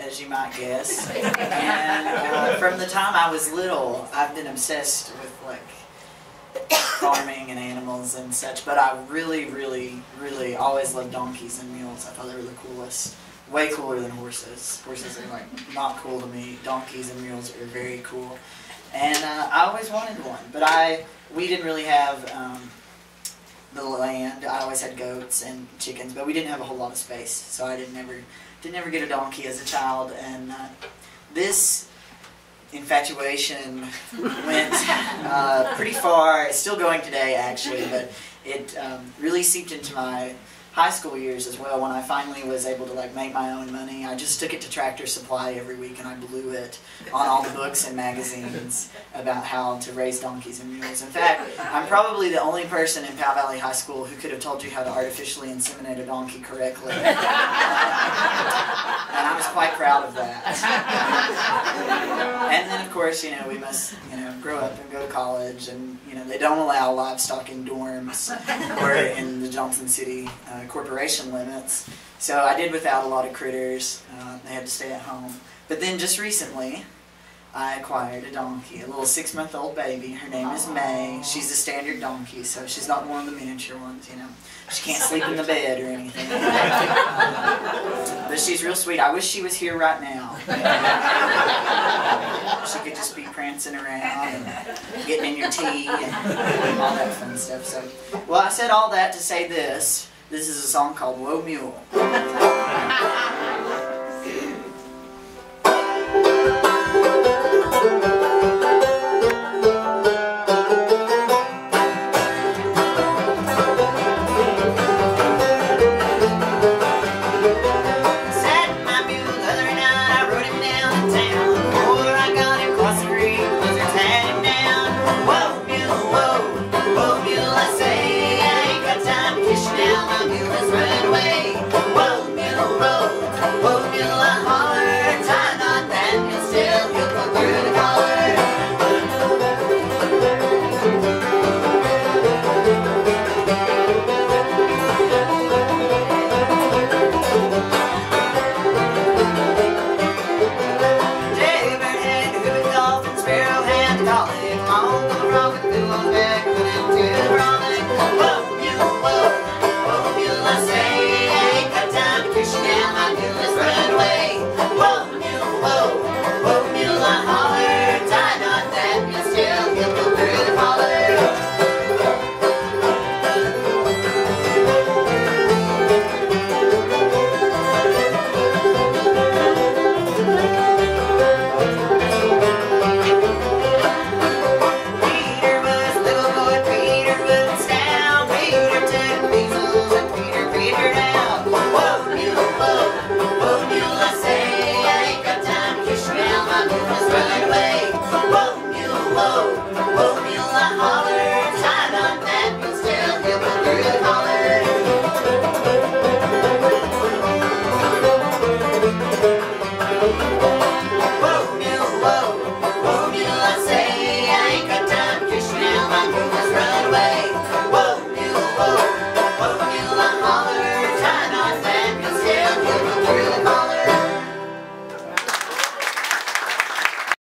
as you might guess. And uh, from the time I was little, I've been obsessed with like farming and animals and such. But I really, really, really always loved donkeys and mules. I thought they were the coolest. Way cooler than horses. Horses are like not cool to me. Donkeys and mules are very cool. And uh, I always wanted one, but I we didn't really have. Um, the land. I always had goats and chickens, but we didn't have a whole lot of space, so I didn't ever didn't ever get a donkey as a child. And uh, this infatuation went uh, pretty far. It's still going today, actually, but it um, really seeped into my high school years as well when I finally was able to like make my own money. I just took it to Tractor Supply every week and I blew it on all the books and magazines about how to raise donkeys and mules. In fact, I'm probably the only person in Powell Valley High School who could have told you how to artificially inseminate a donkey correctly. and I was quite proud of that. and then of course, you know, we must, you know, grow up and go to college and, you know, they don't allow livestock in dorms or in the Johnson City uh, corporation limits. So I did without a lot of critters. Uh, they had to stay at home. But then just recently, I acquired a donkey, a little six-month-old baby. Her name is May. She's a standard donkey, so she's not one of the miniature ones, you know. She can't sleep in the bed or anything. but she's real sweet. I wish she was here right now. she could just be prancing around and getting in your tea and all that fun stuff. So, well, I said all that to say this. This is a song called Whoa Mule.